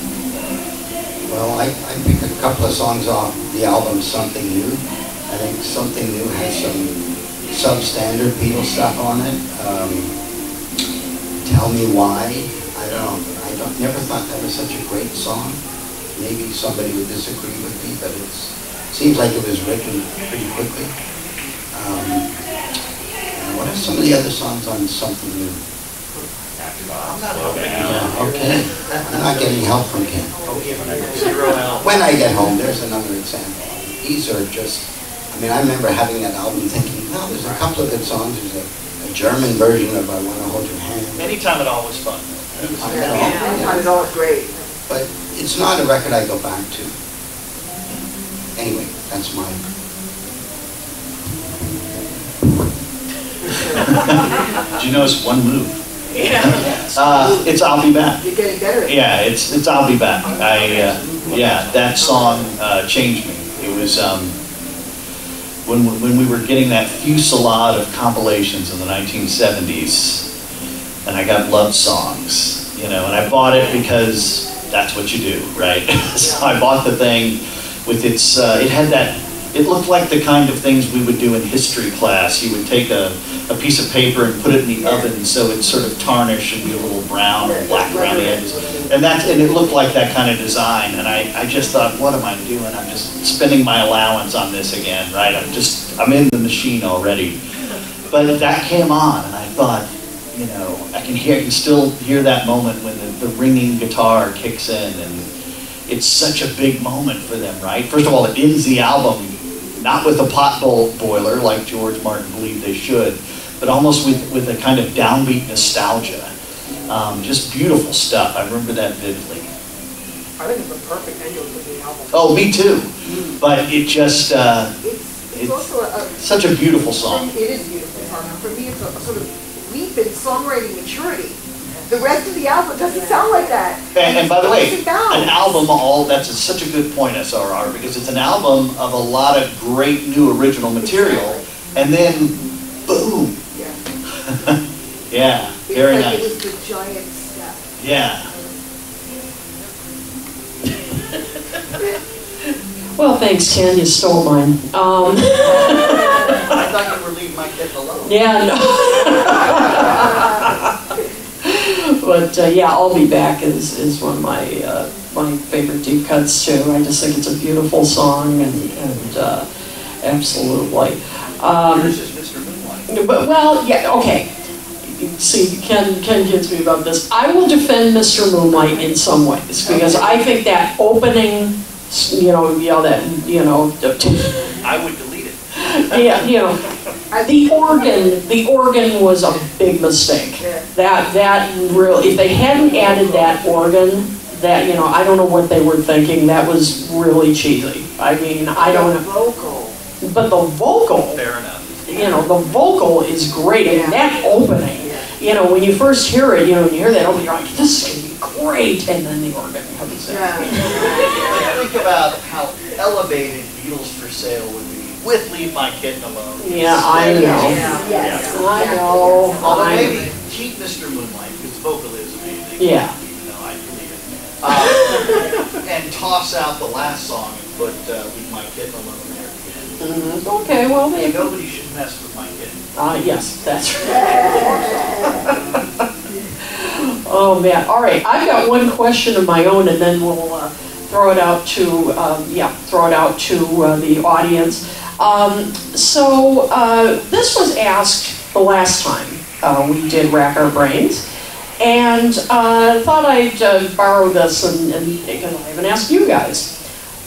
B: Well, I, I picked a couple of songs off the album Something New. I think Something New has some substandard Beatles stuff on it. Um, Tell Me Why, I don't, know. I don't, never thought that was such a great song. Maybe somebody would disagree with me, but it seems like it was written pretty quickly. Um, what are some of the other songs on Something New?
C: I'm slow down.
B: Okay, I'm not getting help from Ken. When I get home, there's another example. These are just, I mean, I remember having that album thinking, no, there's a couple of good songs. There's a German version of I Wanna Hold Your Hand.
E: Anytime at all was fun.
B: I know,
G: Yeah,
B: yeah.
G: it's always great.
B: But it's not a record I go back to. Anyway, that's my,
E: Do you notice one move? Uh, it's I'll Be Back.
G: You're getting better.
E: Yeah, it's, it's I'll Be Back. I, uh, yeah, that song uh, changed me. It was, um, when, when we were getting that fusillade of compilations in the 1970s, and I got love songs, you know, and I bought it because that's what you do, right? so I bought the thing with its, uh, it had that, it looked like the kind of things we would do in history class. You would take a, a piece of paper and put it in the oven so it sort of tarnish and be a little brown or black around the edges. And that's, and it looked like that kind of design, and I, I just thought, what am I doing? I'm just spending my allowance on this again, right? I'm just, I'm in the machine already. But that came on, and I thought, you know, I can hear, I can still hear that moment when the, the ringing guitar kicks in, and it's such a big moment for them, right? First of all, it ends the album not with a pot bowl boiler like George Martin believed they should, but almost with, with a kind of downbeat nostalgia. Um, just beautiful stuff. I remember that vividly.
G: I think it's the perfect ending for the album.
E: Oh, me too. But it just, uh,
G: It's,
E: It's
G: it's also a, a-
E: such a beautiful song.
G: it is beautiful song. For me, it's a a sort of leap in songwriting maturity. The rest of the album doesn't sound like that.
E: And, and by the way,
G: It's leaps and bounds.
E: an album all, that's a- such a good point, SRR, because it's an album of a lot of great new original material, and then boom.
G: Yeah.
E: Yeah,
G: It's
E: very
G: like
E: nice.
G: It was the giant step.
E: Yeah.
A: Well, thanks, Ken, you stole mine. Um,
E: I thought you were leaving my kid alone.
A: yeah, no. But, uh, yeah, I'll Be Back is, is one of my, uh, my favorite deep cuts too. I just think it's a beautiful song and, and, uh, absolutely. Um,
E: Yours is Mr. Moonlight.
A: But, well, yeah, okay. See, Ken, Ken gets me about this. I will defend Mr. Moonlight in some ways, because I think that opening, you know, you know, that, you know,
E: I would delete it.
A: yeah, you know, Uh, the organ, the organ was a big mistake. That, that really, if they hadn't added that organ, that, you know, I don't know what they were thinking, that was really cheesy. I mean, I don't,
G: Vocal.
A: but the vocal,
E: Fair enough.
A: you know, the vocal is great, and that opening, you know, when you first hear it, you know, when you hear that opening, you're like, this is gonna be great, and then the organ comes in.
G: Yeah.
E: Think about how elevated Beatles for Sale would be with Leave My Kitten Alone.
A: Yeah, I know.
G: Yeah. Yes.
A: I know,
E: Although
A: I know.
E: maybe keep Mr. Moonlight, because the vocal is amazing.
A: Yeah.
E: Even though I delete it. Uh, And toss out the last song and put uh, Leave My Kitten Alone there again.
A: Mhm. Okay, well, they,
E: Nobody should mess with my kitten.
A: uh, yes, that's right. Oh, man, all right, I've got one question of my own, and then we'll, uh, throw it out to, um, yeah, throw it out to, uh, the audience. Um, so, uh, this was asked the last time, uh, we did Wrack Our Brains. And, uh, thought I'd uh, borrow this and, and, because I haven't asked you guys.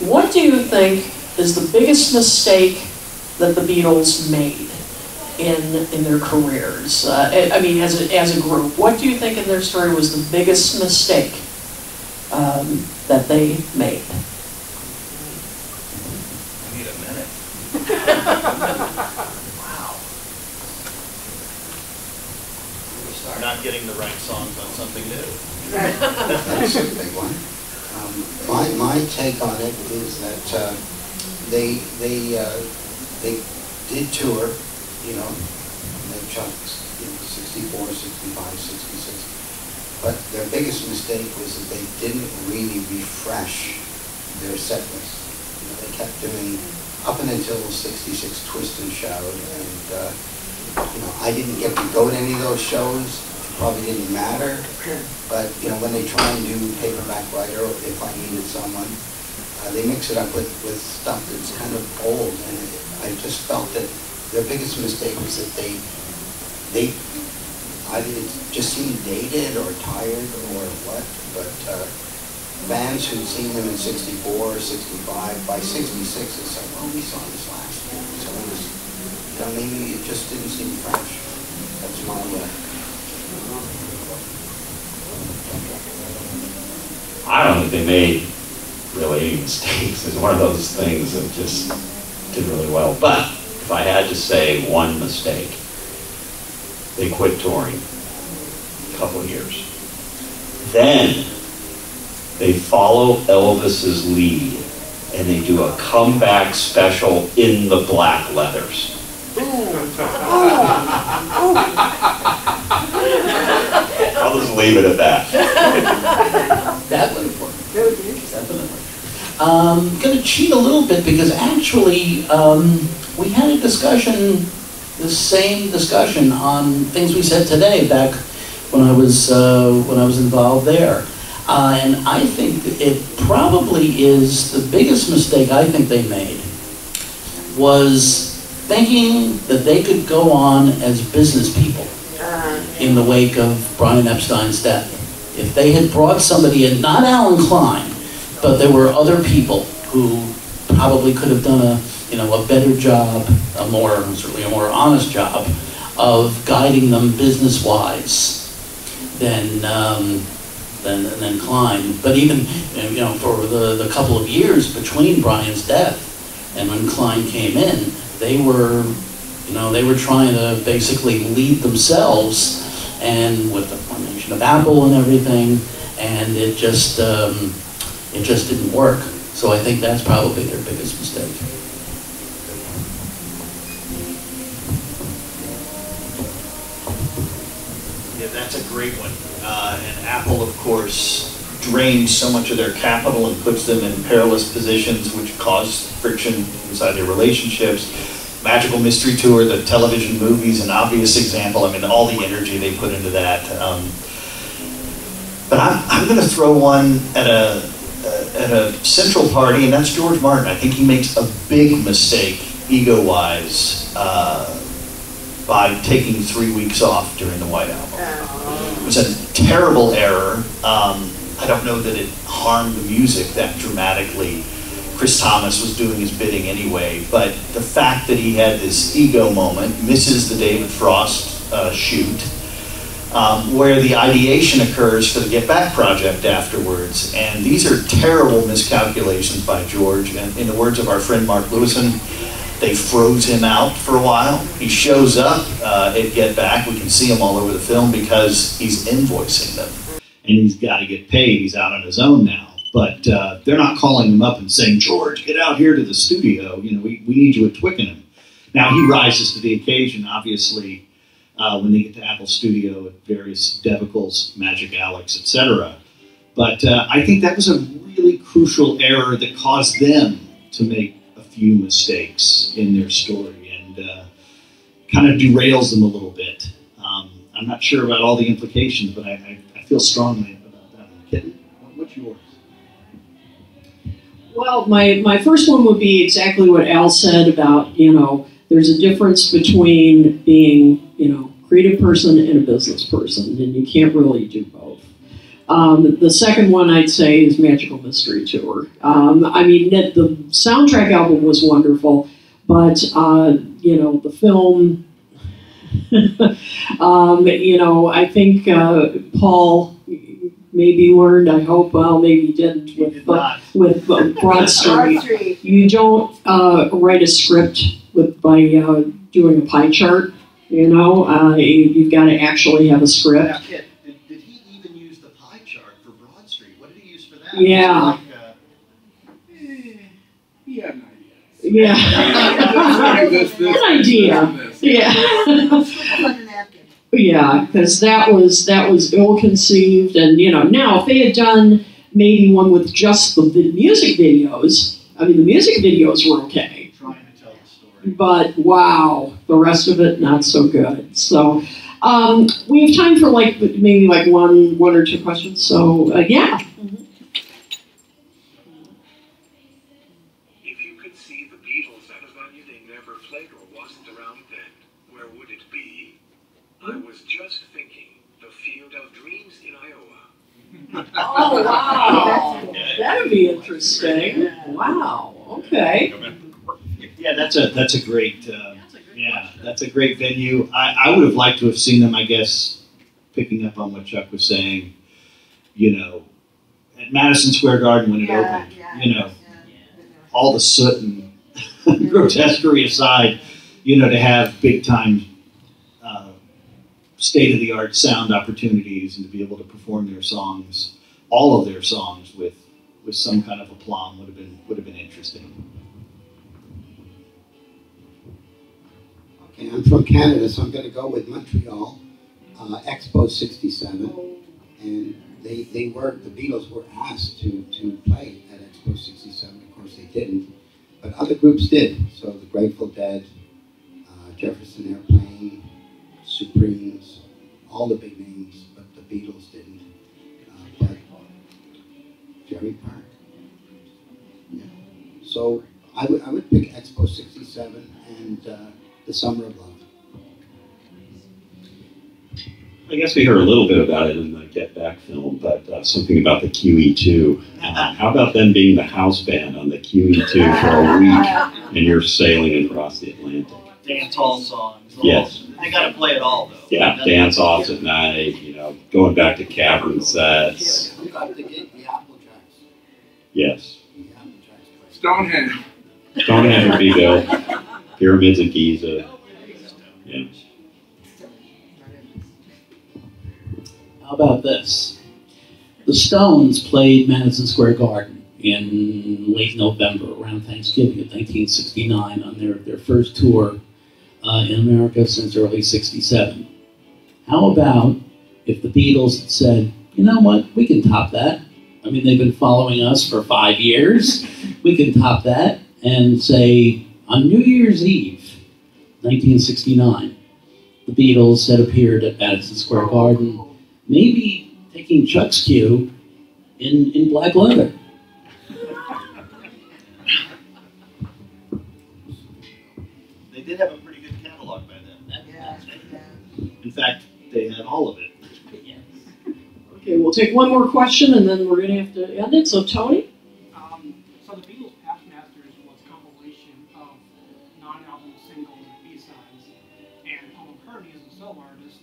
A: What do you think is the biggest mistake that the Beatles made in, in their careers? Uh, I I mean, as a, as a group, what do you think in their story was the biggest mistake um, that they made?
E: I need a minute. Wow. Start Not getting the right songs on something new.
B: that's a big one. Um, My, my take on it is that uh, they, they, uh, they did tour, you know, they chucked, you know, 64, 65, 66. But their biggest mistake was that they didn't really refresh their set list. You know, They kept doing, up and until 66 Twist and Shout, and, uh, you know, I didn't get to go to any of those shows, it probably didn't matter, but, you know, when they try and do paperback writer, if I needed someone, uh, they mix it up with, with stuff that's kind of old, and I just felt that their biggest mistake was that they, they, I didn't just seem dated or tired or what, but uh, fans who'd seen them in 64, or 65, by 66 it's like, well, we saw this last year. So it was, you know, maybe it just didn't seem fresh. That's my, uh,
C: I don't think they made really any mistakes. It's one of those things that just did really well. But if I had to say one mistake, they quit touring a couple of years. Then they follow Elvis's lead and they do a comeback special in the black leathers. Ooh! I'll just leave it at that.
D: That would have worked. Definitely. Um, gonna cheat a little bit because actually, um, we had a discussion, the same discussion on things we said today back when I was, uh, when I was involved there. Uh, and I think it probably is the biggest mistake I think they made was thinking that they could go on as business people in the wake of Brian Epstein's death. If they had brought somebody in, not Allen Klein, but there were other people who probably could have done a, you know, a better job, a more, certainly a more honest job of guiding them business-wise than, um, than, than Klein. But even, you know, for the, the couple of years between Brian's death and when Klein came in, they were, you know, they were trying to basically lead themselves and with the formation of Apple and everything, and it just, um, it just didn't work. So I think that's probably their biggest mistake.
E: Great one. Uh, and Apple, of course, drains so much of their capital and puts them in perilous positions, which cause friction inside their relationships. Magical Mystery Tour, the television movies, an obvious example. I mean, all the energy they put into that. Um, but I'm, I'm going to throw one at a at a central party, and that's George Martin. I think he makes a big mistake, ego-wise, uh, by taking three weeks off during the White Album. It was a terrible error. Um, I don't know that it harmed the music that dramatically. Chris Thomas was doing his bidding anyway, but the fact that he had this ego moment, misses the David Frost uh, shoot, um, where the ideation occurs for the Get Back project afterwards. And these are terrible miscalculations by George. And in the words of our friend Mark Lewisohn, they froze him out for a while. He shows up uh, at Get Back. We can see him all over the film because he's invoicing them. And he's got to get paid. He's out on his own now. But uh, they're not calling him up and saying, George, get out here to the studio. You know, we, we need you at Twickenham. Now he rises to the occasion, obviously, uh, when they get to Apple Studio at various Devicles, Magic Alex, etc. But uh, I think that was a really crucial error that caused them to make few mistakes in their story and uh, kind of derails them a little bit. Um, I'm not sure about all the implications, but I, I, I feel strongly about that. Kitten, what's yours?
A: Well, my, my first one would be exactly what Al said about, you know, there's a difference between being, you know, creative person and a business person, and you can't really do both. Um, the second one I'd say is Magical Mystery Tour. Um, I mean, the, the soundtrack album was wonderful, but, uh, you know, the film, um, you know, I think uh, Paul maybe learned, I hope, well, maybe he didn't, with, uh, with uh, Broad Street. You don't uh, write a script with by uh, doing a pie chart. You know, uh, you, you've got to actually have a script.
E: Did, did he even use the pie chart for Broad Street? What did he use for that?
A: Yeah.
E: Was it like,
F: He had an idea.
A: Yeah.
F: This,
A: idea. Yeah.
G: Scribble on a napkin.
A: yeah, because that was that was ill conceived, and you know, now if they had done maybe one with just the, the music videos, I mean, the music videos were okay.
E: trying to tell the story.
A: but wow, the rest of it not so good. So um, we have time for like maybe like one one or two questions. So uh, yeah,
I: If you could see the Beatles at a venue they never played or wasn't around then, where would it be? I was just thinking, the field of dreams in Iowa.
A: Oh, wow. That'd be interesting. Wow, okay.
E: Yeah, that's a, that's a great, uh, yeah, that's a great venue. I, I would have liked to have seen them, I guess, picking up on what Chuck was saying, you know, at Madison Square Garden when it
G: Yeah,
E: opened,
G: yeah,
E: you know,
G: yeah.
E: all the soot and grotesquerie aside, you know, to have big time, uh, state of the art sound opportunities and to be able to perform their songs, all of their songs with, with some kind of aplomb would have been, would have been interesting.
B: Okay, I'm from Canada, so I'm going to go with Montreal, uh, Expo 67. And they, they were, the Beatles were asked to, to play at Expo 67. Of course, they didn't. But other groups did. So the Grateful Dead, uh, Jefferson Airplane, Supremes, all the big names, but the Beatles Jarry Park. Yeah. So I would, I would pick Expo 67 and uh, the Summer of Love.
C: I guess we heard a little bit about it in the Get Back film, but uh, something about the QE2. Uh, how about them being the house band on the QE2 for a week and you're sailing across the Atlantic?
E: Dance hall songs.
C: Yes.
E: They got to play it all, though.
C: Yeah, dance offs at night, you know, going back to cavern sets. Yes.
B: The Apple Jacks.
F: Stonehenge.
C: Stonehenge would be built, pyramids of Giza. Yeah.
D: How about this? The Stones played Madison Square Garden in late November, around Thanksgiving of 1969, on their, their first tour uh, in America since early 67. How about if the Beatles had said, you know what, we can top that? I mean, they've been following us for five years. We can top that and say, on New Year's Eve, 1969, the Beatles had appeared at Madison Square Garden maybe taking Chuck's cue in, in black leather.
E: They did have a pretty good catalog by then.
G: Yeah, yeah.
E: In fact, they had all of it.
A: Okay, we'll take one more question and then we're gonna have to end it. So Tony?
J: Um, so the Beatles' Past Masters was a compilation of non-album singles and B-sides, and Paul McCartney, as a solo artist,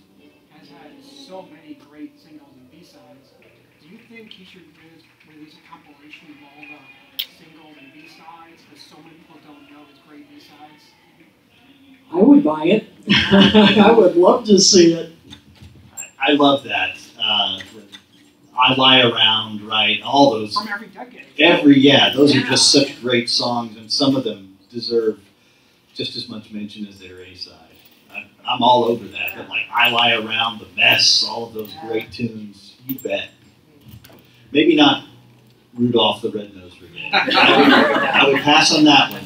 J: has had so many great singles and B-sides. Do you think he should release, release a compilation of all the singles and B-sides, because so many people don't know his great B-sides?
A: I would buy it. I would love to see it.
E: I, I love that. Uh, the I Lie Around, right? All those.
J: From every decade.
E: Every, yeah, those are just such great songs, and some of them deserve just as much mention as their A side. I'm all over that, but like I Lie Around, The Mess, all of those great tunes, you bet. Maybe not Rudolph the Red-Nosed Brigade. I would, I would pass on that one,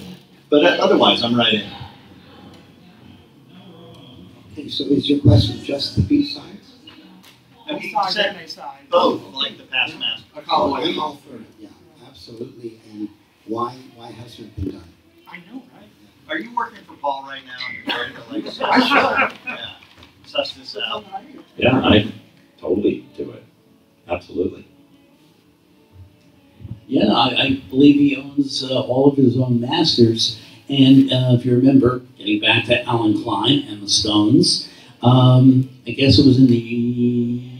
E: but uh, otherwise, I'm right in.
B: Okay, so is your question just the B-sides?
E: I mean,
J: B-sides
E: said both, like the past master.
F: A
B: I'm
F: compilation.
B: all for yeah, absolutely. And why, why hasn't it been done?
J: I know, right?
E: Are you working for Paul right now and you're trying to like suss, yeah, suss this out?
C: Yeah, I totally do it. Absolutely.
D: Yeah, I, I believe he owns uh, all of his own masters. And uh, if you remember, getting back to Allen Klein and the Stones, um, I guess it was in the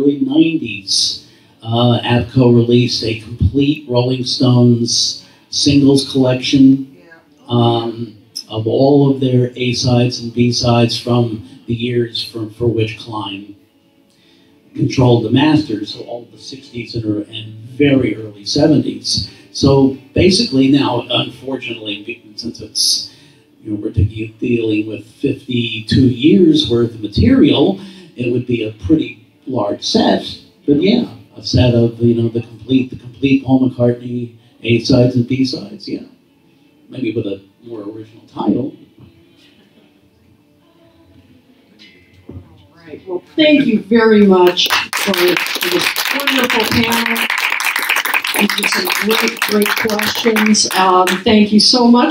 D: early 90s, uh, ABKCO released a complete Rolling Stones singles collection um, of all of their A sides and B sides from the years for, for which Klein controlled the masters, so all the 60s and, and very early 70s. So basically, now, unfortunately, since it's you know, we're dealing with 52 years worth of material, it would be a pretty large set. But yeah, a set of you know the complete the complete Paul McCartney A sides and B sides. Yeah, maybe with a more original title.
A: Right. Well, thank you very much for this wonderful panel. These are some great, great questions. Um, thank you so much.